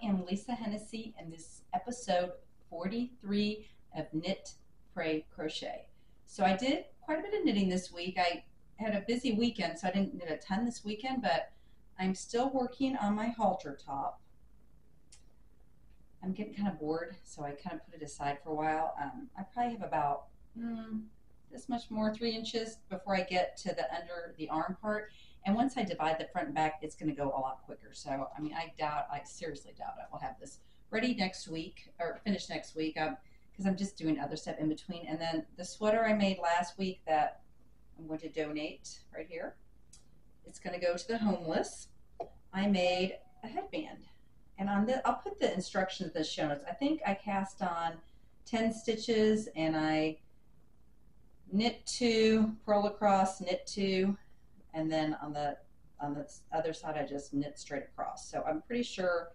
I am Lisa Hennessy, and this is episode 43 of Knit, Pray, Crochet. So I did quite a bit of knitting this week. I had a busy weekend, so I didn't knit a ton this weekend, but I'm still working on my halter top. I'm getting kind of bored, so I kind of put it aside for a while. Um, I probably have about mm, this much more, three inches, before I get to the under the arm part. And once I divide the front and back, it's going to go a lot quicker. So, I mean, I doubt, I seriously doubt I will have this ready next week or finished next week because um, I'm just doing other stuff in between. And then the sweater I made last week that I'm going to donate right here, it's going to go to the homeless. I made a headband. And on the, I'll put the instructions in the show notes. I think I cast on 10 stitches and I knit two, purl across, knit two, and then on the on the other side I just knit straight across. So I'm pretty sure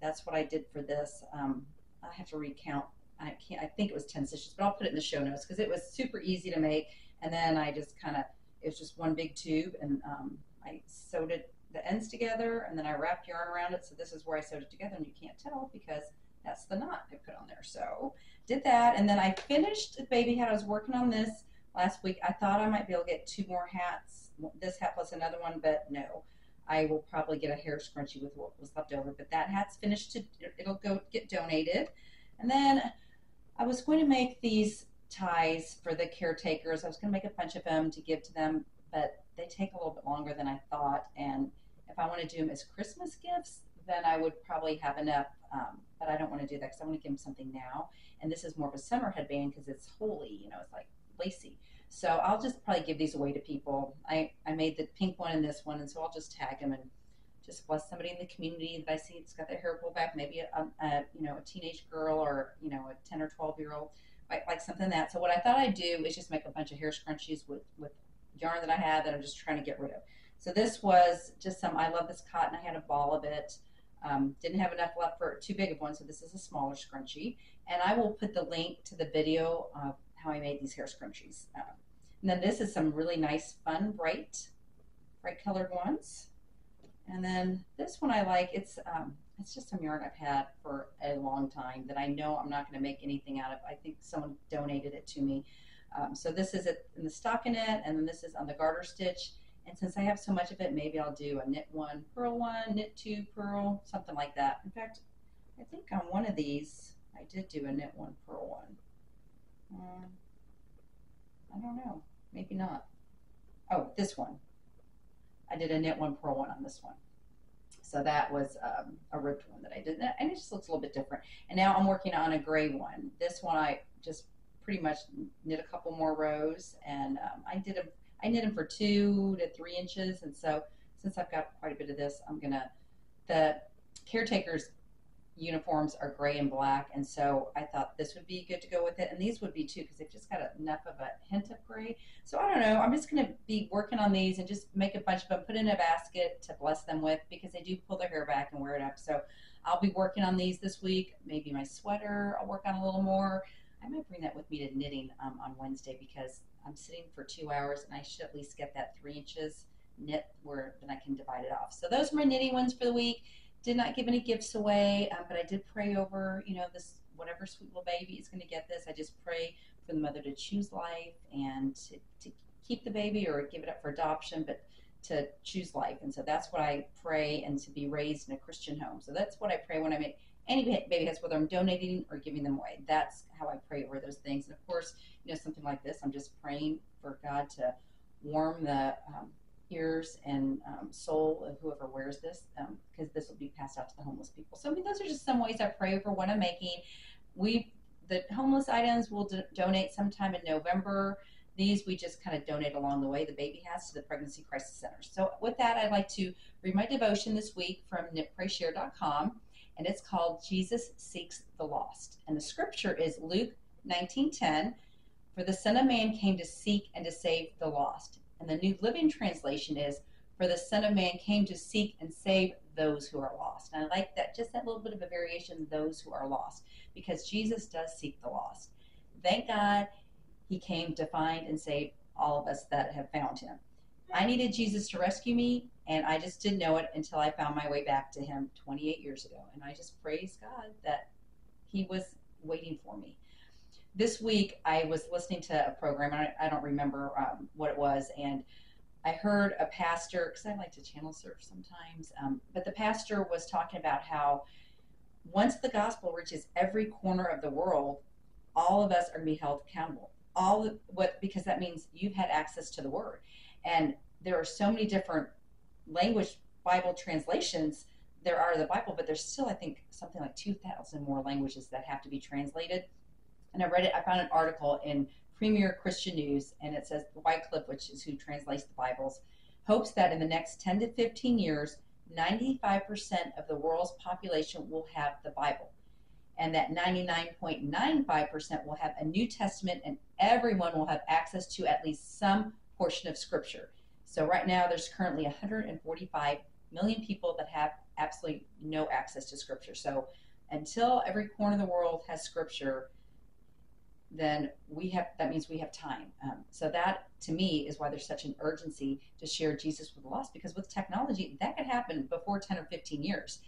that's what I did for this. Um, I have to recount. I can't. I think it was 10 stitches, but I'll put it in the show notes because it was super easy to make. And then I just kind of it was just one big tube, and um, I sewed it the ends together, and then I wrapped yarn around it. So this is where I sewed it together, and you can't tell because that's the knot I put on there. So did that, and then I finished the baby hat. I was working on this last week. I thought I might be able to get two more hats this hat plus another one, but no. I will probably get a hair scrunchie with what was left over, but that hat's finished. To, it'll go get donated. And then I was going to make these ties for the caretakers. I was going to make a bunch of them to give to them, but they take a little bit longer than I thought. And if I want to do them as Christmas gifts, then I would probably have enough. Um, but I don't want to do that because I want to give them something now. And this is more of a summer headband because it's holey, you know, it's like lacy. So I'll just probably give these away to people. I, I made the pink one and this one, and so I'll just tag them and just bless somebody in the community that I see that's got their hair pulled back, maybe a, a you know a teenage girl or you know a 10 or 12 year old, like, like something that. So what I thought I'd do is just make a bunch of hair scrunchies with with yarn that I had that I'm just trying to get rid of. So this was just some. I love this cotton. I had a ball of it. Um, didn't have enough left for too big of one, so this is a smaller scrunchie. And I will put the link to the video how I made these hair scrunchies. Uh, and then this is some really nice, fun, bright, bright colored ones. And then this one I like. It's um, it's just some yarn I've had for a long time that I know I'm not going to make anything out of. I think someone donated it to me. Um, so this is it in the stockinette, and then this is on the garter stitch. And since I have so much of it, maybe I'll do a knit one, purl one, knit two, purl, something like that. In fact, I think on one of these, I did do a knit one, purl one. Um, I don't know. Maybe not. Oh, this one. I did a knit one, purl one on this one. So that was um, a ripped one that I did. And it just looks a little bit different. And now I'm working on a gray one. This one I just pretty much knit a couple more rows. And um, I did them, I knit them for two to three inches. And so since I've got quite a bit of this, I'm to, the caretakers uniforms are gray and black, and so I thought this would be good to go with it, and these would be too because they've just got enough of a hint of gray. So I don't know. I'm just going to be working on these and just make a bunch of them, put in a basket to bless them with because they do pull their hair back and wear it up. So I'll be working on these this week. Maybe my sweater I'll work on a little more. I might bring that with me to knitting um, on Wednesday because I'm sitting for two hours and I should at least get that three inches knit where then I can divide it off. So those are my knitting ones for the week did not give any gifts away, um, but I did pray over, you know, this whatever sweet little baby is going to get this. I just pray for the mother to choose life and to, to keep the baby or give it up for adoption, but to choose life. And so that's what I pray and to be raised in a Christian home. So that's what I pray when I make any baby hats, whether I'm donating or giving them away. That's how I pray over those things. And of course, you know, something like this, I'm just praying for God to warm the um, ears and um, soul of whoever wears this, because um, this will be passed out to the homeless people. So I mean, those are just some ways I pray for what I'm making. We the homeless items will do- donate sometime in November. These we just kind of donate along the way. The baby has to the pregnancy crisis Center. So with that, I'd like to read my devotion this week from knitprayshare.com, and it's called Jesus Seeks the Lost. And the scripture is Luke 19:10. For the Son of Man came to seek and to save the lost. And the New Living Translation is, For the Son of Man came to seek and save those who are lost. And I like that, just that little bit of a variation, those who are lost, because Jesus does seek the lost. Thank God he came to find and save all of us that have found him. I needed Jesus to rescue me, and I just didn't know it until I found my way back to Him 28 years ago. And I just praise God that He was waiting for me. This week, I was listening to a program, I, I don't remember um, what it was, and I heard a pastor, because I like to channel surf sometimes, um, but the pastor was talking about how once the gospel reaches every corner of the world, all of us are to be held accountable. All what because that means you've had access to the word, and there are so many different language Bible translations there are the Bible, but there's still I think something like two thousand more languages that have to be translated. And I read it. I found an article in Premier Christian News, and it says Wycliffe, which is who translates the Bibles, hopes that in the next 10 to 15 years, 95% of the world's population will have the Bible and that 99.95% will have a New Testament, and everyone will have access to at least some portion of Scripture. So, right now, there's currently 145 million people that have absolutely no access to Scripture. So, until every corner of the world has Scripture, then we have that means we have time. Um, so that to me is why there's such an urgency to share Jesus with the lost because with technology that could happen before 10 or 15 years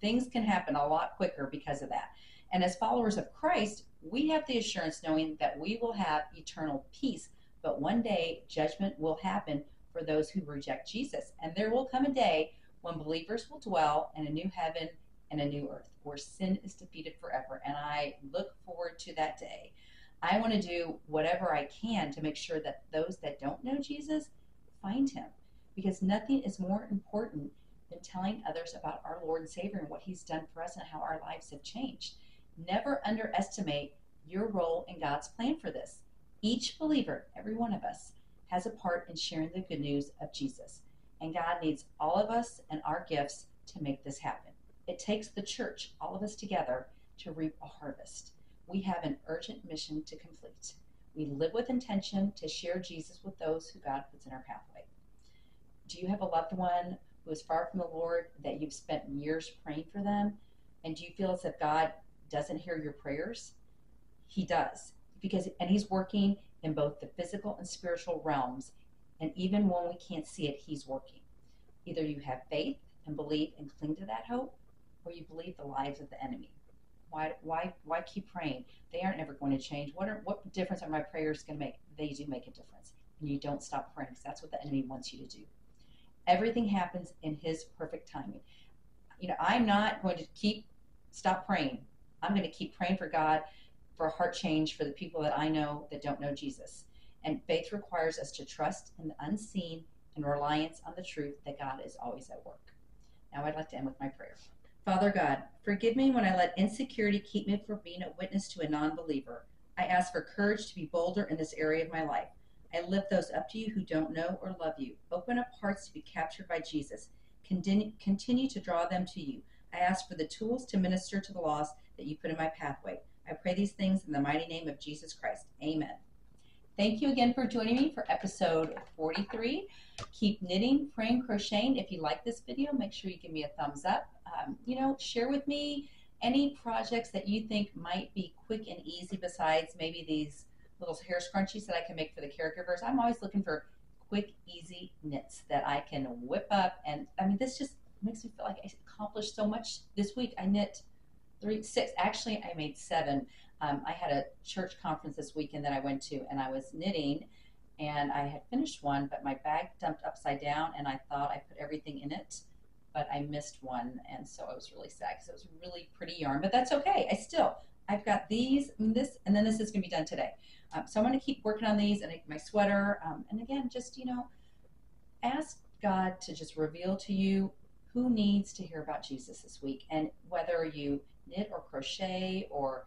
things can happen a lot quicker because of that. And as followers of Christ, we have the assurance knowing that we will have eternal peace. But one day, judgment will happen for those who reject Jesus. And there will come a day when believers will dwell in a new heaven and a new earth where sin is defeated forever. And I look forward to that day. I want to do whatever I can to make sure that those that don't know Jesus find him because nothing is more important than telling others about our Lord and Savior and what He's done for us and how our lives have changed. Never underestimate your role in God's plan for this. Each believer, every one of us, has a part in sharing the good news of Jesus. And God needs all of us and our gifts to make this happen. It takes the church, all of us together, to reap a harvest. We have an urgent mission to complete. We live with intention to share Jesus with those who God puts in our pathway. Do you have a loved one who is far from the Lord that you've spent years praying for them? And do you feel as if God doesn't hear your prayers? He does. Because and he's working in both the physical and spiritual realms. And even when we can't see it, he's working. Either you have faith and believe and cling to that hope, or you believe the lies of the enemy. Why, why, why keep praying? They aren't ever going to change. What, are, what difference are my prayers going to make? They do make a difference. And you don't stop praying because that's what the enemy wants you to do. Everything happens in His perfect timing. You know, I'm not going to keep stop praying. I'm going to keep praying for God for a heart change for the people that I know that don't know Jesus. And faith requires us to trust in the unseen and reliance on the truth that God is always at work. Now I'd like to end with my prayer. Father God, forgive me when I let insecurity keep me from being a witness to a non believer. I ask for courage to be bolder in this area of my life. I lift those up to you who don't know or love you. Open up hearts to be captured by Jesus. Continue, continue to draw them to you. I ask for the tools to minister to the lost that you put in my pathway. I pray these things in the mighty name of Jesus Christ. Amen. Thank you again for joining me for episode 43. Keep knitting, praying, crocheting. If you like this video, make sure you give me a thumbs up. Um, you know, share with me any projects that you think might be quick and easy besides maybe these little hair scrunchies that I can make for the caregivers. I'm always looking for quick, easy knits that I can whip up. And I mean, this just makes me feel like I accomplished so much this week. I knit three, six, actually, I made seven. Um, I had a church conference this weekend that I went to, and I was knitting, and I had finished one, but my bag dumped upside down, and I thought I put everything in it, but I missed one, and so I was really sad because it was really pretty yarn. But that's okay. I still, I've got these, and this, and then this is going to be done today. Um, so I'm going to keep working on these and my sweater. Um, and again, just, you know, ask God to just reveal to you who needs to hear about Jesus this week. And whether you knit or crochet or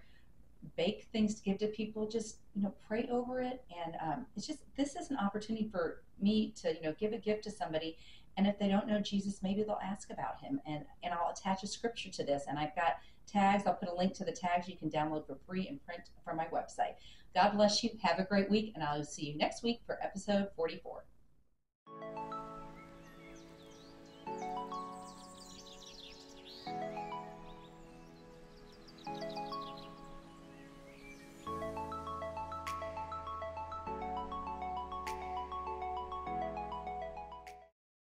bake things to give to people just you know pray over it. And um, it's just this is an opportunity for me to you know give a gift to somebody. And if they don't know jesus maybe they'll ask about him. And and i'll attach a scripture to this. And i've got tags. I'll put a link to the tags you can download for free and print from my website. God bless you. Have a great week. And i'll see you next week for episode 44